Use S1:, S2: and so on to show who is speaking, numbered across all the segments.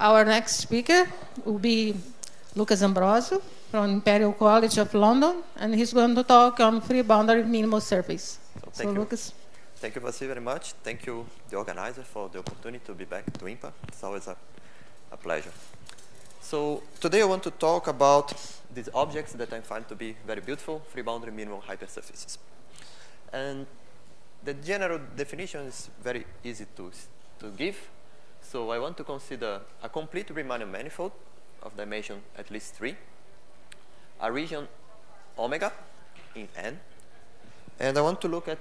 S1: Our next speaker will be Lucas Ambrozio from Imperial College of London, and he's going to talk on free boundary minimal surface.
S2: So
S1: So,
S2: thank you.
S1: Lucas.
S2: Thank you, Davi, very much. Thank you, the organizer, for the opportunity to be back to IMPA. It's always a, a pleasure. So today I want to talk about these objects that I find to be very beautiful, free boundary minimal hypersurfaces. And the general definition is very easy to, to give. So I want to consider a complete Riemannian manifold of dimension at least 3, a region omega in N, and I want to look at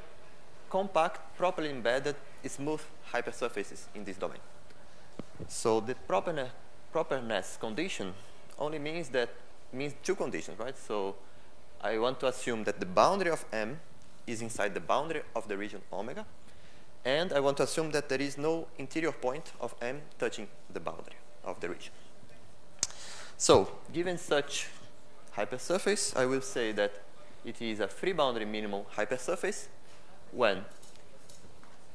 S2: compact, properly embedded, smooth hypersurfaces in this domain. So the properness, properness condition only means that means two conditions, right? So I want to assume that the boundary of M is inside the boundary of the region omega, and I want to assume that there is no interior point of M touching the boundary of the region. So, given such hypersurface, I will say that it is a free boundary minimum hypersurface when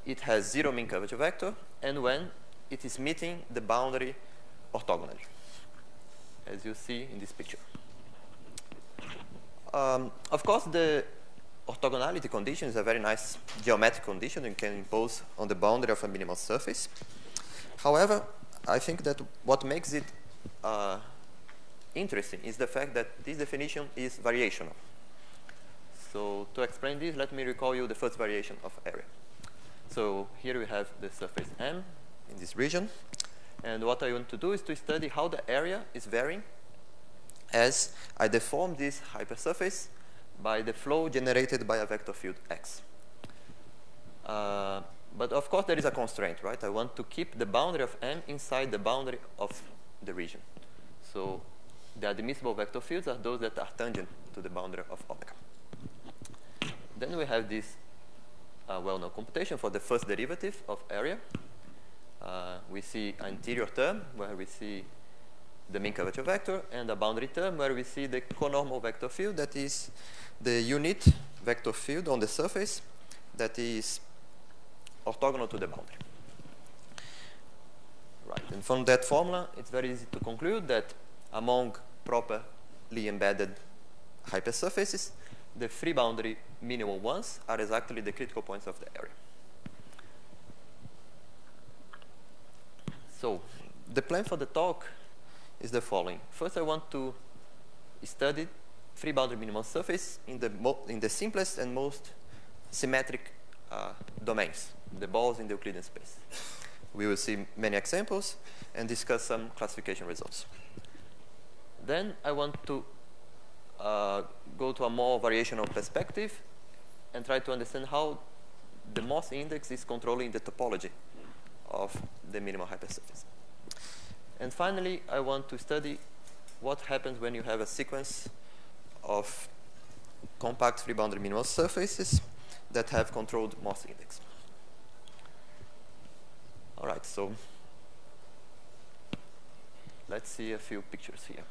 S2: it has zero mean curvature vector and when it is meeting the boundary orthogonally, as you see in this picture. Um, of course, the orthogonality condition is a very nice geometric condition you can impose on the boundary of a minimal surface. However, I think that what makes it uh, interesting is the fact that this definition is variational. So to explain this, let me recall you the first variation of area. So here we have the surface M in this region. And what I want to do is to study how the area is varying as I deform this hypersurface by the flow generated by a vector field X. Uh, but of course, there is a constraint, right? I want to keep the boundary of M inside the boundary of the region. So the admissible vector fields are those that are tangent to the boundary of omega. Then we have this uh, well-known computation for the first derivative of area. Uh, we see an interior term where we see the mean curvature vector and a boundary term where we see the conormal vector field that is the unit vector field on the surface that is orthogonal to the boundary. Right, and from that formula, it's very easy to conclude that among properly embedded hypersurfaces, the free boundary minimum ones are exactly the critical points of the area. So, the plan for the talk is the following. First, I want to study free boundary minimal surface in the, in the simplest and most symmetric uh, domains, the balls in the Euclidean space. We will see many examples and discuss some classification results. Then I want to uh, go to a more variational perspective and try to understand how the Morse index is controlling the topology of the minimal hypersurface. And finally, I want to study what happens when you have a sequence of compact free boundary minimal surfaces that have controlled Morse index. All right, so let's see a few pictures here.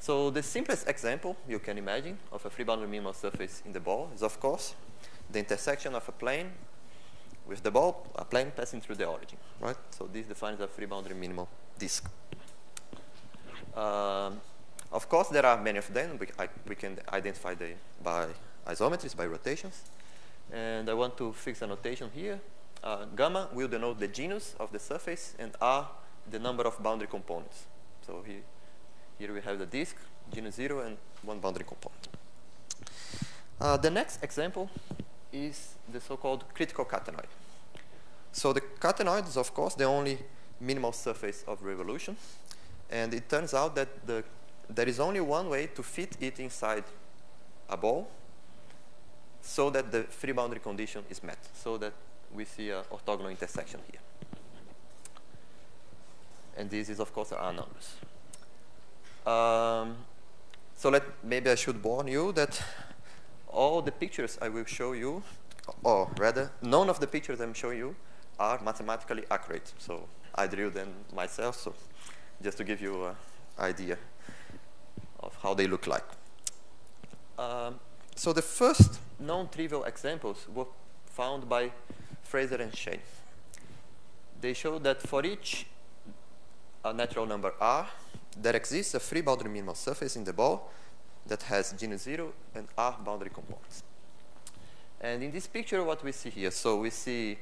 S2: So the simplest example you can imagine of a free boundary minimal surface in the ball is, of course, the intersection of a plane with the ball, a plane passing through the origin, right? So this defines a free boundary minimal disk. Um, of course, there are many of them. We, I, we can identify them by isometries, by rotations. And I want to fix a notation here. Uh, gamma will denote the genus of the surface, and R the number of boundary components. So here, here we have the disk, genus 0, and one boundary component. Uh, the next example is the so-called critical catenoid. So the catenoid is, of course, the only minimal surface of revolution. And it turns out that the, there is only one way to fit it inside a ball so that the free boundary condition is met, so that we see an orthogonal intersection here. And this is, of course, our numbers. Um, so let, maybe I should warn you that all the pictures I will show you, or rather, none of the pictures I'm showing you are mathematically accurate. So I drew them myself, so just to give you an idea of how they look like. Um, so the first non-trivial examples were found by Fraser and Schoen. They show that for each a natural number R, there exists a free boundary minimal surface in the ball that has genus 0 and R boundary components. And in this picture, what we see here, so we see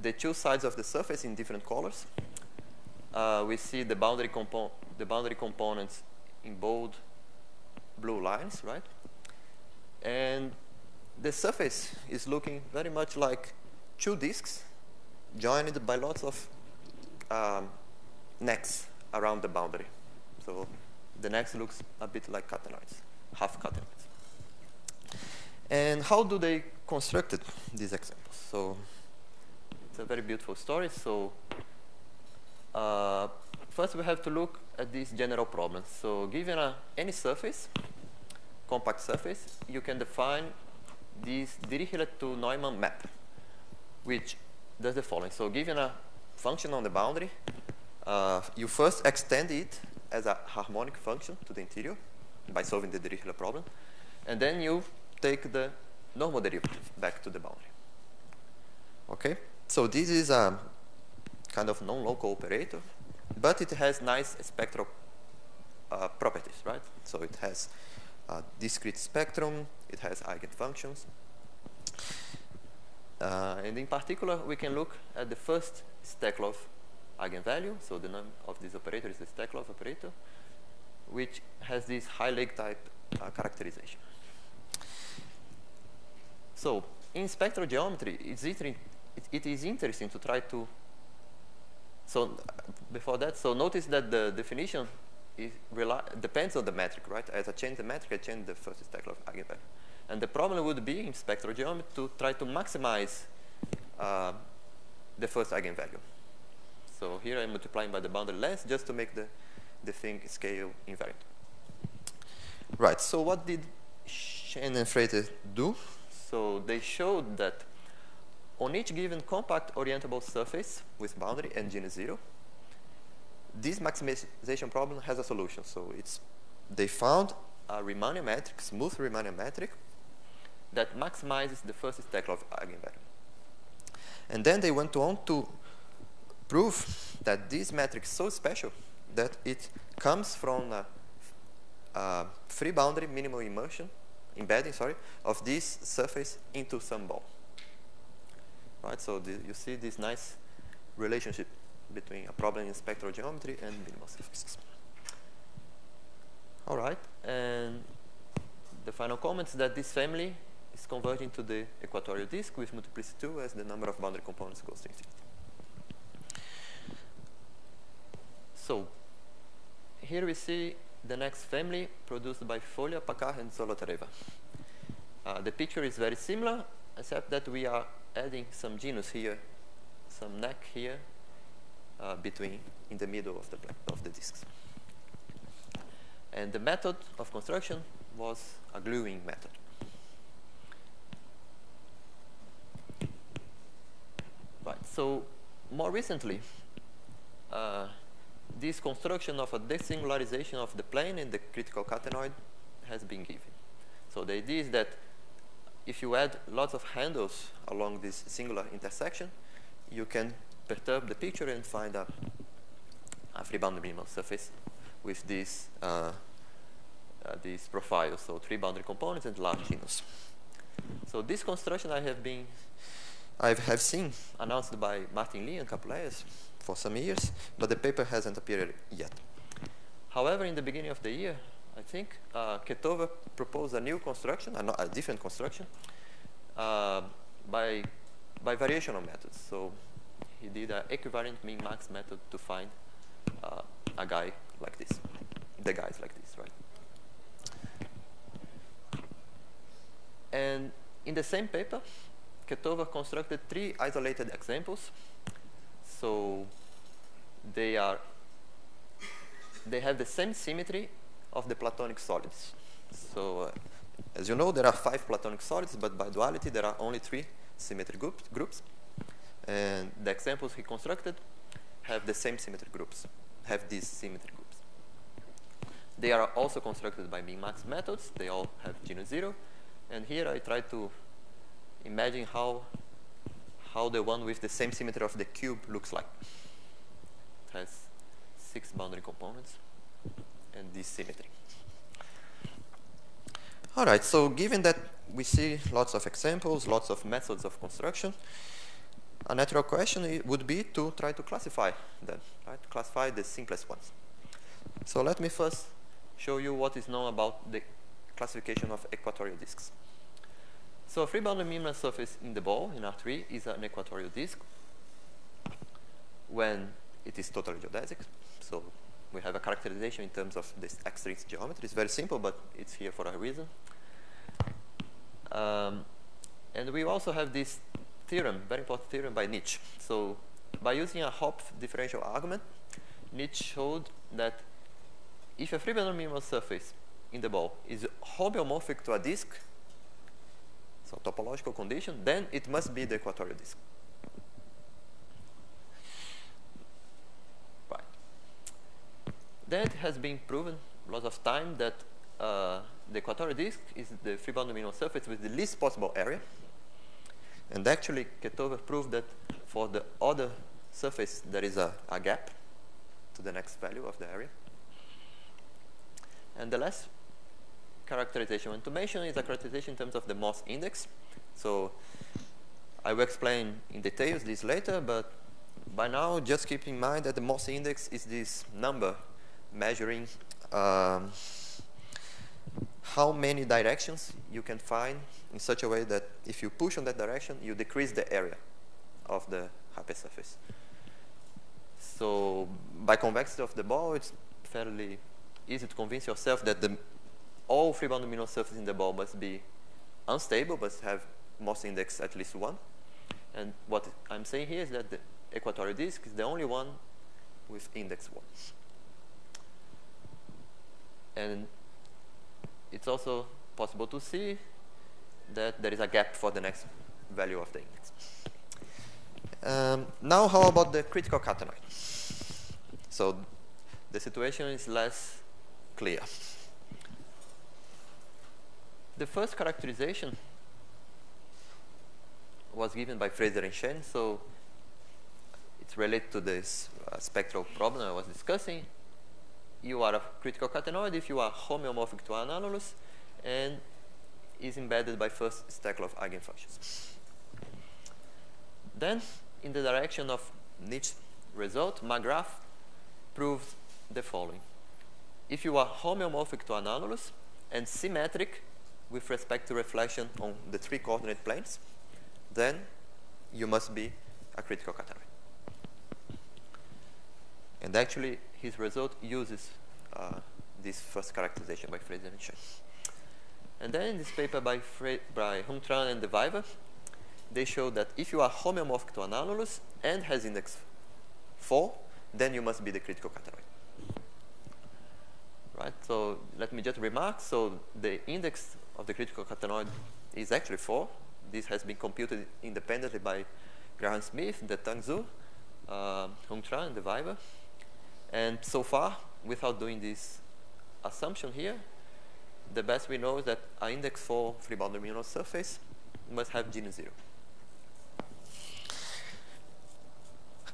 S2: the two sides of the surface in different colors. Uh, we see the boundary, the boundary components in bold blue lines, right? And the surface is looking very much like two disks joined by lots of um, necks around the boundary. So the necks looks a bit like catenoids, half catenoids. And how do they constructed these examples? So it's a very beautiful story. So uh, first we have to look at these general problems. So given a, any surface, compact surface, you can define this Dirichlet to Neumann map, which does the following. So given a function on the boundary, uh, you first extend it as a harmonic function to the interior by solving the Dirichlet problem, and then you take the normal derivative back to the boundary. Okay, so this is a kind of non-local operator, but it has nice spectral uh, properties, right? So it has a discrete spectrum, it has eigenfunctions. Uh, and in particular, we can look at the first Steklov eigenvalue. So the name of this operator is the Steklov operator, which has this high Lie type uh, characterization. So in spectral geometry, it's it, it is interesting to try to. So before that, so notice that the definition depends on the metric, right? As I change the metric, I change the first Steklov eigenvalue. And the problem would be in spectral geometry to try to maximize uh, the first eigenvalue. So here I'm multiplying by the boundary length just to make the, the thing scale invariant. Right, so what did Schoen and do? So they showed that on each given compact orientable surface with boundary and genus 0, this maximization problem has a solution. So it's they found a Riemannian metric, smooth Riemannian metric, that maximizes the first Steklov eigenvalue. And then they went on to prove that this metric is so special that it comes from a, a free boundary minimal immersion embedding, sorry, of this surface into some ball. Right, so you see this nice relationship between a problem in spectral geometry and minimal surfaces. All right, and the final comment is that this family is converging to the equatorial disk with multiplicity 2 as the number of boundary components goes to infinity. So here we see the next family produced by Folha, Pacard, and Zolotareva. Uh, the picture is very similar, except that we are adding some genus here, some neck here, uh, between, in the middle of the, of the disks. And the method of construction was a gluing method. Right, so more recently, uh, this construction of a desingularization of the plane in the critical catenoid has been given. So the idea is that if you add lots of handles along this singular intersection, you can perturb the picture and find a, a free boundary minimal surface with this, uh, uh, this profile. So three boundary components and large genus. So this construction I have been, I have seen announced by Martin Li and Kapouleas for some years, but the paper hasn't appeared yet. However, in the beginning of the year, I think uh, Ketover proposed a new construction, a, a different construction, uh, by, by variational methods. So he did an equivalent min-max method to find uh, a guy like this, the guys like this, right? And in the same paper, Ketover constructed three isolated examples so they are they have the same symmetry of the Platonic solids. So uh, as you know, there are five Platonic solids, but by duality there are only three symmetry groups, groups. And the examples he constructed have the same symmetry groups, have these symmetry groups. They are also constructed by min-max methods. They all have genus zero. And here I try to imagine how how the one with the same symmetry of the cube looks like. It has six boundary components and this symmetry. All right, so given that we see lots of examples, lots of methods of construction, a natural question would be to try to classify them, right? Classify the simplest ones. So let me first show you what is known about the classification of equatorial disks. So a free boundary minimal surface in the ball in R3 is an equatorial disk when it is totally geodesic. So we have a characterization in terms of this extrinsic geometry. It's very simple, but it's here for a reason. Um, and we also have this theorem, very important theorem by Nitsche. So by using a Hopf differential argument, Nitsche showed that if a free minimal surface in the ball is homeomorphic to a disk, so topological condition, then it must be the equatorial disk. That has been proven lots of time that uh, the equatorial disk is the free boundary minimal surface with the least possible area. And actually, Ketover proved that for the other surface, there is a, a gap to the next value of the area. And the last characterization I want to mention is a characterization in terms of the Morse index. So I will explain in details this later, but by now, just keep in mind that the Morse index is this number measuring um, how many directions you can find in such a way that if you push on that direction, you decrease the area of the hypersurface. So by convexity of the ball, it's fairly easy to convince yourself that the, all free boundary minimal surfaces in the ball must be unstable, but have Morse index at least 1. And what I'm saying here is that the equatorial disk is the only one with index 1. And it's also possible to see that there is a gap for the next value of the index. Um, now, how about the critical catenoid? So the situation is less clear. The first characterization was given by Fraser and Schoen, so it's related to this uh, spectral problem I was discussing you are a critical catenoid if you are homeomorphic to an annulus and is embedded by first Steklov eigenfunctions. Then, in the direction of Nitsche result, McGrath proves the following. If you are homeomorphic to an annulus and symmetric with respect to reflection on the three coordinate planes, then you must be a critical catenoid. And actually, his result uses uh, this first characterization by Fraser and Schoen. And then in this paper by, Fre by and Devyver, they show that if you are homeomorphic to an annulus and has index 4, then you must be the critical catenoid. Right, so let me just remark, so the index of the critical catenoid is actually 4. This has been computed independently by Graham Smith, Detang Zhou, uh, Hung Tran, and Devyver. And so far, without doing this assumption here, the best we know is that an index for free boundary minimal surface must have gene 0.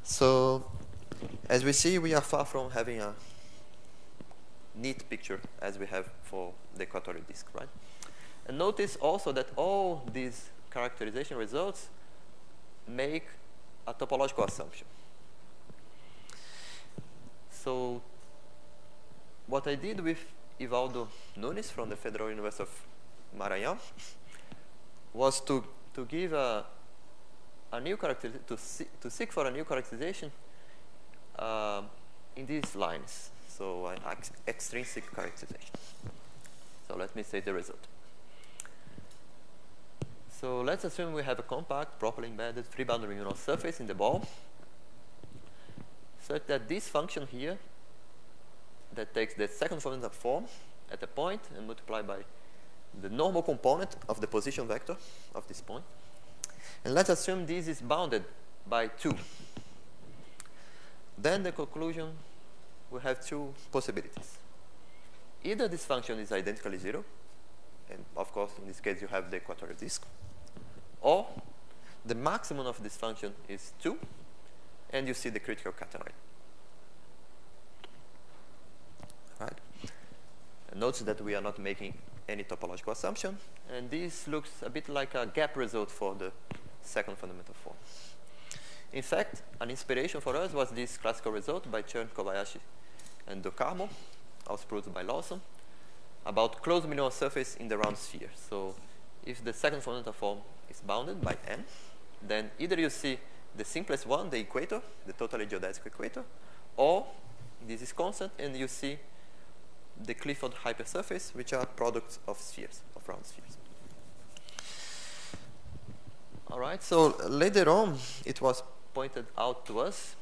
S2: So as we see, we are far from having a neat picture as we have for the equatorial disk, right? And notice also that all these characterization results make a topological assumption. So what I did with Ivaldo Nunes from the Federal University of Maranhão was to, to give a, a new character, to, see, to seek for a new characterization uh, in these lines. So an ex extrinsic characterization. So let me say the result. So let's assume we have a compact, properly embedded, free boundary minimal surface in the ball such that this function here that takes the second fundamental form at a point and multiply by the normal component of the position vector of this point. And let's assume this is bounded by 2. Then the conclusion will have two possibilities. Either this function is identically 0, and of course in this case you have the equatorial disk, or the maximum of this function is 2, and you see the critical catenoid. Right? notice that we are not making any topological assumption. And this looks a bit like a gap result for the second fundamental form. In fact, an inspiration for us was this classical result by Chern, Kobayashi, and Do Carmo, also proved by Lawson, about closed minimal surface in the round sphere. So if the second fundamental form is bounded by n, then either you see the simplest one, the equator, the totally geodesic equator, or this is constant and you see the Clifford hypersurface, which are products of spheres, of round spheres. All right, so later on, it was pointed out to us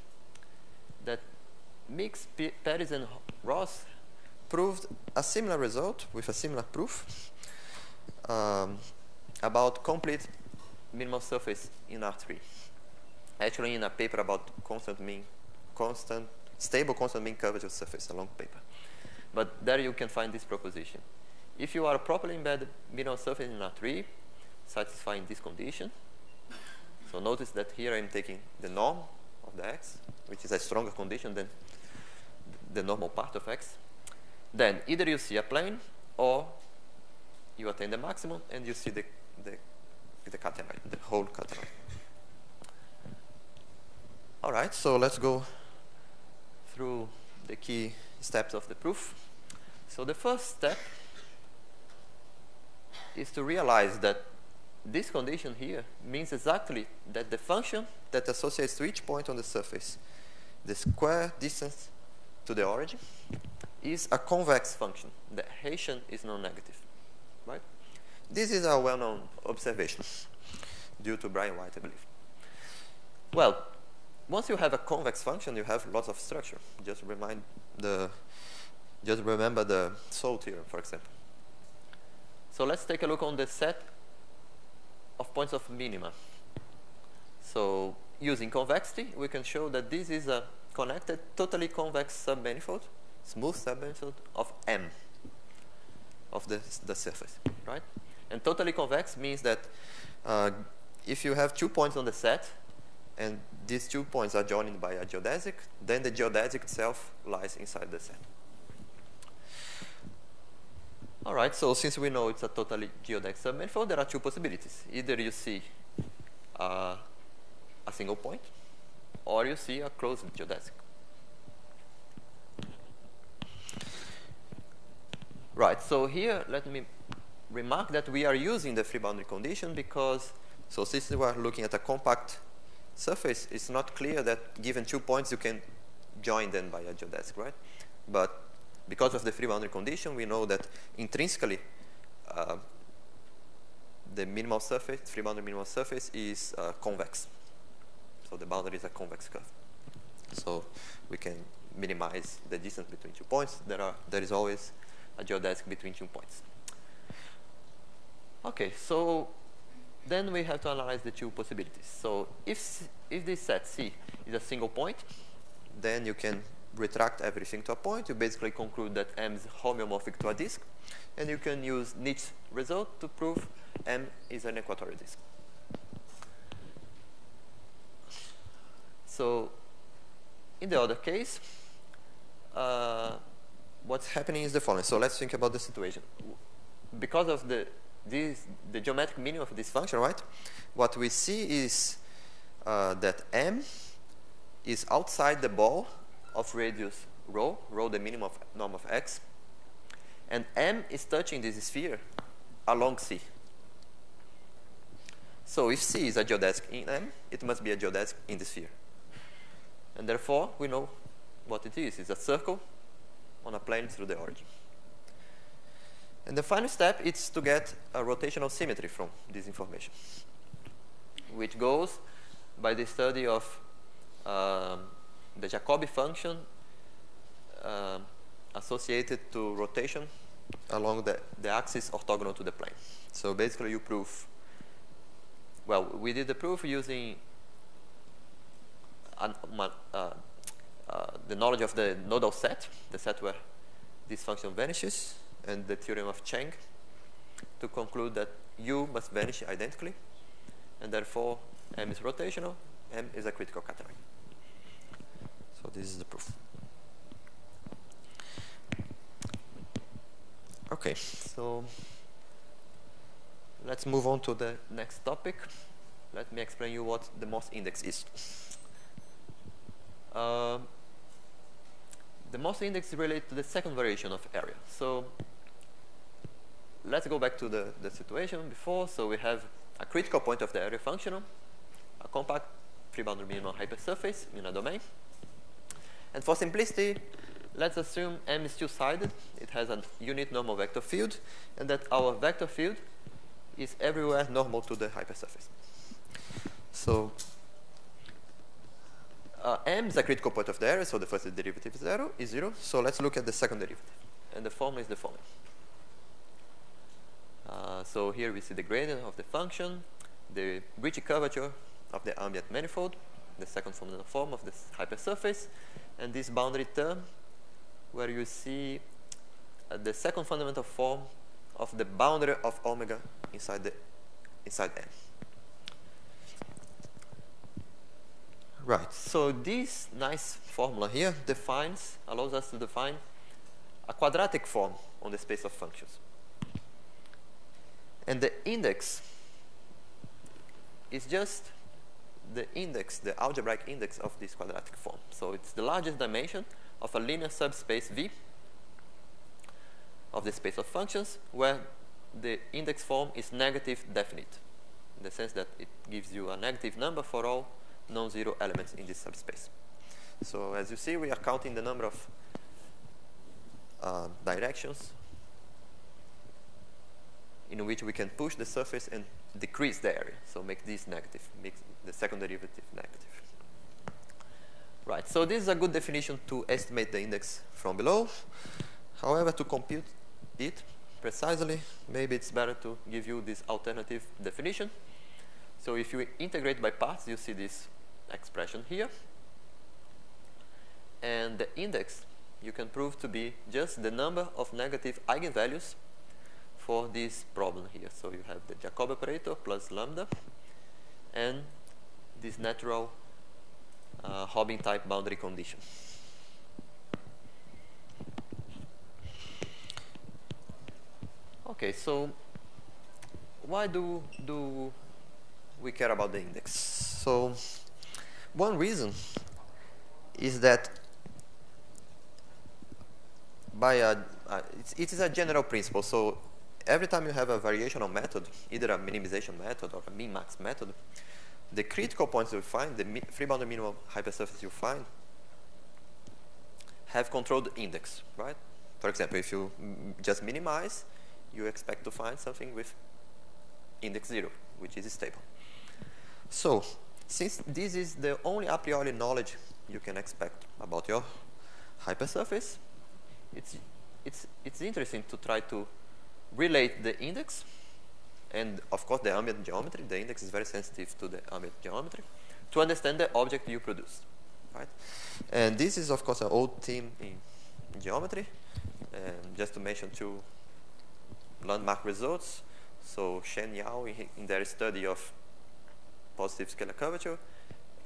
S2: that P Paris, and Ros proved a similar result with a similar proof um, about complete minimal surface in R3. Actually, in a paper about constant mean, constant, stable constant mean curvature surface, a long paper. But there you can find this proposition. If you are properly embedded minimal surface in a tree, satisfying this condition, so notice that here I'm taking the norm of the x, which is a stronger condition than the normal part of x. Then either you see a plane or you attain the maximum and you see the, the, the the whole catenoid. All right, so let's go through the key steps of the proof. So the first step is to realize that this condition here means exactly that the function that associates to each point on the surface the square distance to the origin is a convex function. The Hessian is non-negative, right? This is a well-known observation due to Brian White, I believe. Well, once you have a convex function, you have lots of structure. Just remind the, just remember the Soul theorem, for example. So let's take a look on the set of points of minima. So using convexity, we can show that this is a connected, totally convex submanifold, smooth submanifold of M of the, the surface, right? And totally convex means that uh, if you have two points on the set, and these two points are joined by a geodesic, then the geodesic itself lies inside the set. All right, so since we know it's a totally geodesic submanifold, there are two possibilities. Either you see uh, a single point, or you see a closed geodesic. Right, so here let me remark that we are using the free boundary condition because, so since we are looking at a compact surface, it's not clear that given two points you can join them by a geodesic, right? But because of the free boundary condition, we know that intrinsically uh, the minimal surface, free boundary minimal surface is uh, convex. So the boundary is a convex curve. So we can minimize the distance between two points. There, are, there is always a geodesic between two points. Okay, so then we have to analyze the two possibilities. So if, if this set C is a single point, then you can retract everything to a point. You basically conclude that M is homeomorphic to a disk. And you can use Nitsche's result to prove M is an equatorial disk. So in the other case, uh, what's happening is the following. So let's think about the situation. Because of the this, the geometric meaning of this function, right? What we see is uh, that m is outside the ball of radius rho, rho the minimum of norm of x, and m is touching this sphere along C. So if C is a geodesic in M, it must be a geodesic in the sphere. And therefore, we know what it is. It's a circle on a plane through the origin. And the final step is to get a rotational symmetry from this information, which goes by the study of um, the Jacobi function uh, associated to rotation along the, the axis orthogonal to the plane. So basically you prove, well, we did the proof using an, uh, uh, the knowledge of the nodal set, the set where this function vanishes, and the theorem of Cheng to conclude that U must vanish identically, and therefore M is rotational, M is a critical catenoid. So this is the proof. Okay, so let's move on to the next topic. Let me explain you what the Morse index is. Uh, the Morse index is related to the second variation of area. So let's go back to the, the situation before. So we have a critical point of the area functional, a compact free boundary minimal hypersurface in a domain. And for simplicity, let's assume M is two-sided. It has a unit normal vector field, and that our vector field is everywhere normal to the hypersurface. So uh, M is a critical point of the area, so the first derivative is zero, is zero. So let's look at the second derivative. And the formula is the following. Uh, so here we see the gradient of the function, the Ricci curvature of the ambient manifold, the second fundamental form of this hypersurface, and this boundary term where you see uh, the second fundamental form of the boundary of omega inside the inside M. Right, so this nice formula here defines, allows us to define a quadratic form on the space of functions. And the index is just the index, the algebraic index of this quadratic form. So it's the largest dimension of a linear subspace V of the space of functions where the index form is negative definite in the sense that it gives you a negative number for all non-zero elements in this subspace. So as you see, we are counting the number of uh, directions in which we can push the surface and decrease the area. So make this negative, make the second derivative negative. Right, so this is a good definition to estimate the index from below. However, to compute it precisely, maybe it's better to give you this alternative definition. So if you integrate by parts, you see this expression here. And the index you can prove to be just the number of negative eigenvalues for this problem here. So you have the Jacobi operator plus lambda and this natural uh, Robin type boundary condition. Okay, so why do, do we care about the index? So one reason is that by a, uh, it is a general principle. So every time you have a variational method, either a minimization method or a min-max method, the critical points you find, the free boundary minimum hypersurface you find, have controlled index, right? For example, if you just minimize, you expect to find something with index zero, which is stable. So since this is the only a priori knowledge you can expect about your hypersurface, it's, it's, it's interesting to try to relate the index and of course the ambient geometry, the index is very sensitive to the ambient geometry, to understand the object you produce. Right? And this is of course an old theme in geometry. And just to mention two landmark results. So Schoen Yau in, their study of positive scalar curvature,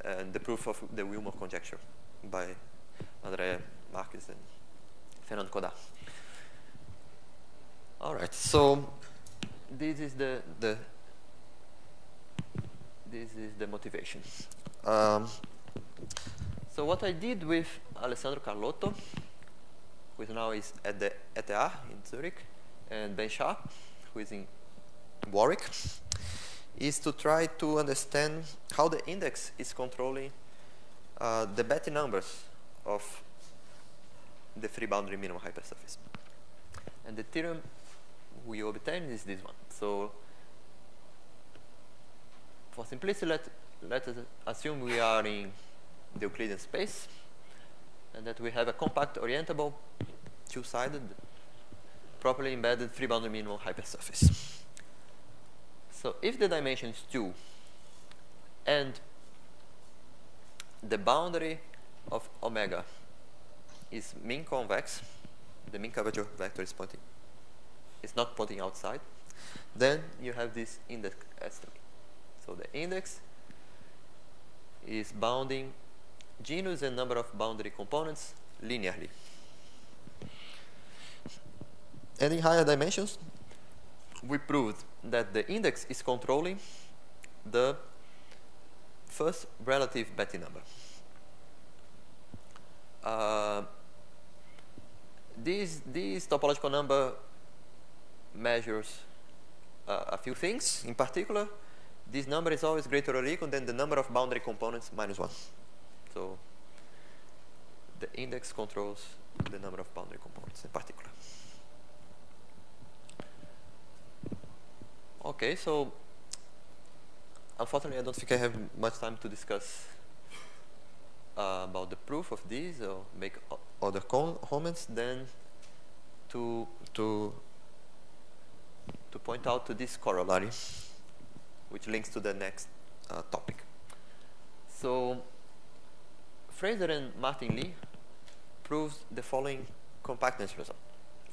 S2: and the proof of the Willmore conjecture by Andrea Marques and Fernando Codá. All right, so this is the, the this is the motivation. Um, so what I did with Alessandro Carlotto, who is now is at the ETH in Zurich, and Ben Sharp, who is in Warwick, is to try to understand how the index is controlling uh, the Betti numbers of the free boundary minimum hypersurface. And the theorem we obtain is this one. So for simplicity, let, let us assume we are in the Euclidean space and that we have a compact orientable two-sided properly embedded free boundary minimum hypersurface. So if the dimension is 2 and the boundary of omega is mean convex, the mean curvature vector is pointing, is not pointing outside, then you have this index estimate. So the index is bounding genus and number of boundary components linearly. and in higher dimensions, we proved that the index is controlling the first relative Betti number. Uh, this, this topological number measures uh, a few things. In particular, this number is always greater or equal than the number of boundary components minus 1. So the index controls the number of boundary components in particular. Okay, so unfortunately I don't think I have much time to discuss uh, about the proof of this or make other comments than to to to point out to this corollary which links to the next uh, topic. So Fraser and Martin Li proves the following compactness result.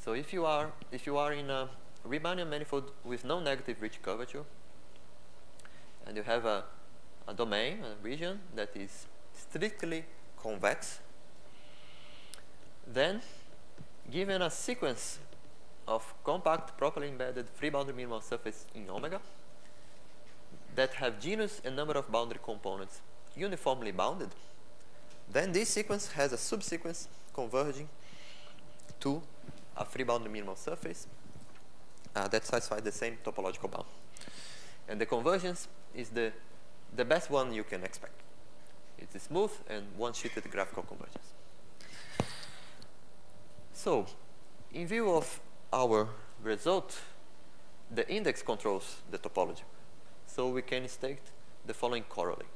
S2: So if you are if you are in a Riemannian manifold with no negative Ricci curvature, and you have a, a domain, a region that is strictly convex, then given a sequence of compact, properly embedded free boundary minimal surface in omega that have genus and number of boundary components uniformly bounded, then this sequence has a subsequence converging to a free boundary minimal surface uh, that satisfies the same topological bound. And the convergence is the, the best one you can expect. It's a smooth and one-sheeted graphical convergence. So, in view of our result, the index controls the topology. So we can state the following corollary.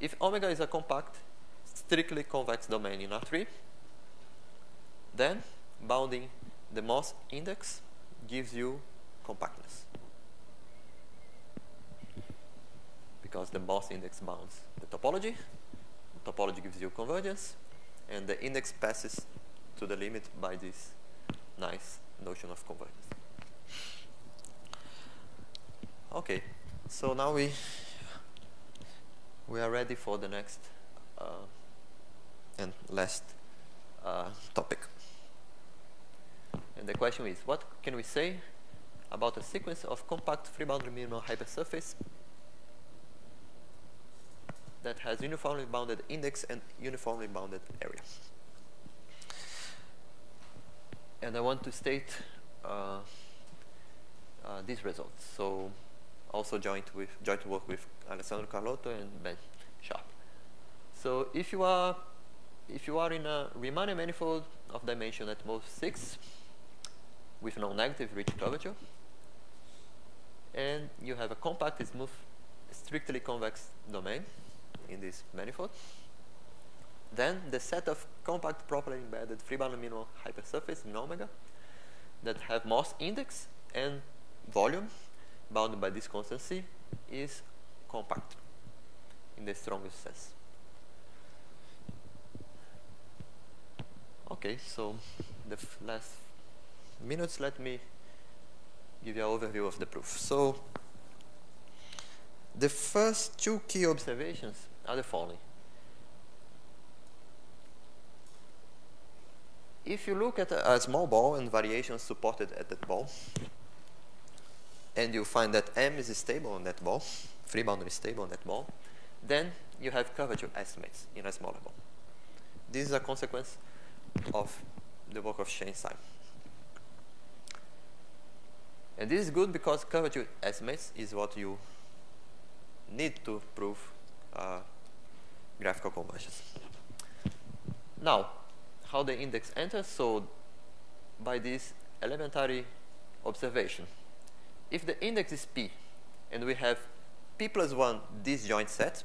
S2: If omega is a compact, strictly convex domain in R3, then bounding the Morse index gives you compactness. Because the Morse index bounds the topology, the topology gives you convergence, and the index passes to the limit by this nice notion of convergence. Okay, so now we we are ready for the next uh, and last uh, topic. And the question is, what can we say about a sequence of compact free boundary minimal hypersurface that has uniformly bounded index and uniformly bounded area? And I want to state uh, uh, these results. So also joint with joint work with Alessandro Carlotto and Ben Sharp. So if you are if you are in a Riemannian manifold of dimension at most six with non-negative Ricci curvature, and you have a compact, smooth, strictly convex domain in this manifold, then the set of compact properly embedded free minimal hypersurface in omega that have Morse index and volume bounded by this constant c is compact in the strongest sense. Okay, so the last minutes, let me give you an overview of the proof. So the first two key observations are the following. If you look at a, a small ball and variations supported at that ball, and you find that M is stable on that ball, free boundary stable on that ball, then you have curvature estimates in a smaller ball. This is a consequence of the work of Schoenstein. And this is good because curvature estimates is what you need to prove uh, graphical convergence. Now, how the index enters? So, by this elementary observation. If the index is P and we have P plus 1 disjoint set,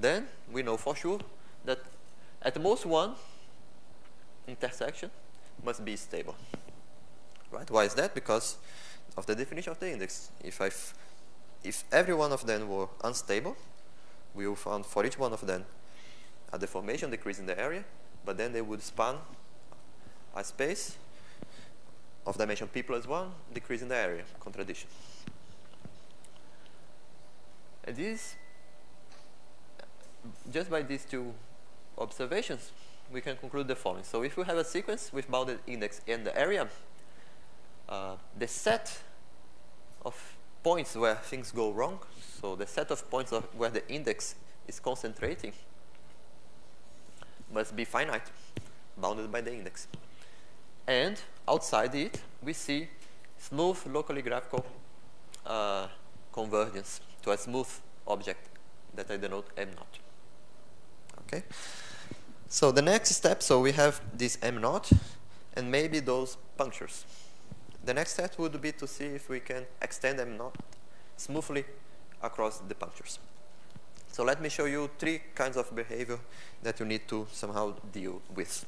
S2: then we know for sure that at most one intersection must be stable. Right? Why is that? Because of the definition of the index. If, i if every one of them were unstable, we will find for each one of them a deformation decrease in the area, but then they would span a space of dimension p plus 1, decrease in the area, contradiction. And this, just by these two observations, we can conclude the following. So if we have a sequence with bounded index and the area, uh, the set of points where things go wrong, so the set of points of where the index is concentrating, must be finite, bounded by the index. And outside it, we see smooth locally graphical uh, convergence to a smooth object that I denote M naught. Okay? So the next step, so we have this M naught and maybe those punctures. The next step would be to see if we can extend M naught smoothly across the punctures. So let me show you three kinds of behavior that you need to somehow deal with.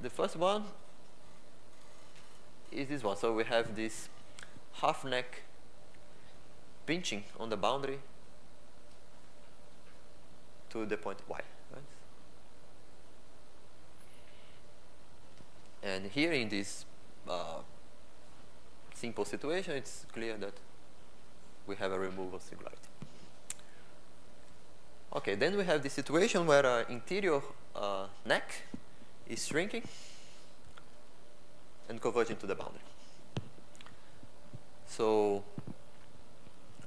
S2: The first one is this one. So we have this half neck pinching on the boundary to the point y. Right? And here in this uh, simple situation, it's clear that we have a removal singularity. Okay, then we have the situation where our interior uh, neck is shrinking and converging to the boundary. So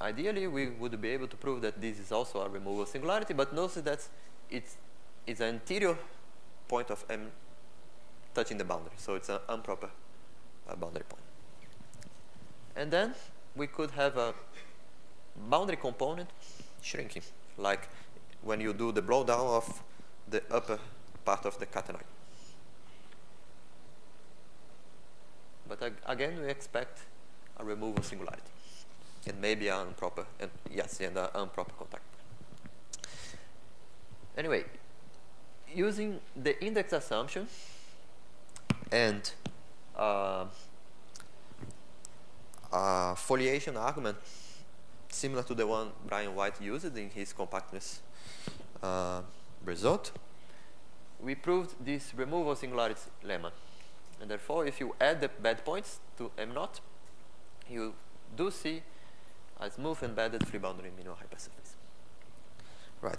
S2: ideally, we would be able to prove that this is also a removal singularity, but notice that it's, it's an interior point of M touching the boundary, so it's an improper uh, boundary point. And then we could have a boundary component shrinking, like when you do the blowdown of the upper part of the catenoid. But ag again, we expect a removal singularity and maybe an improper, and yes, and an improper contact. Anyway, using the index assumption and uh, a foliation argument similar to the one Brian White used in his compactness uh, result, we proved this removal singularity lemma. And therefore, if you add the bad points to M naught, you do see a smooth embedded free boundary minimal hypersurface. Right.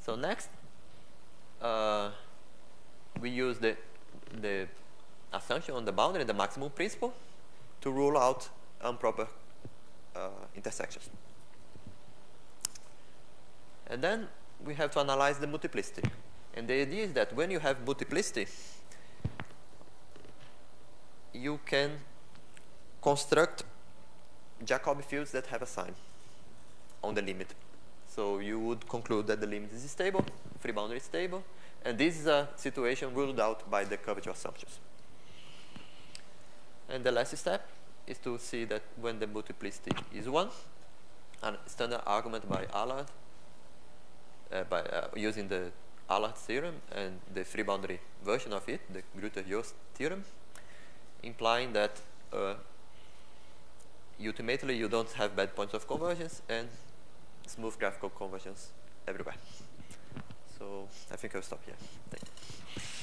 S2: So next, uh, we use the the assumption on the boundary, the maximum principle, to rule out improper uh, intersections. And then we have to analyze the multiplicity. And the idea is that when you have multiplicity, you can construct Jacobi fields that have a sign on the limit. So you would conclude that the limit is stable, free boundary is stable, and this is a situation ruled out by the curvature assumptions. And the last step is to see that when the multiplicity is 1, a standard argument by Allard, by uh, using the Allard theorem and the free boundary version of it, the Grüter-Jost theorem, implying that uh, ultimately you don't have bad points of convergence and smooth graphical convergence everywhere. So I think I'll stop here. Thank you.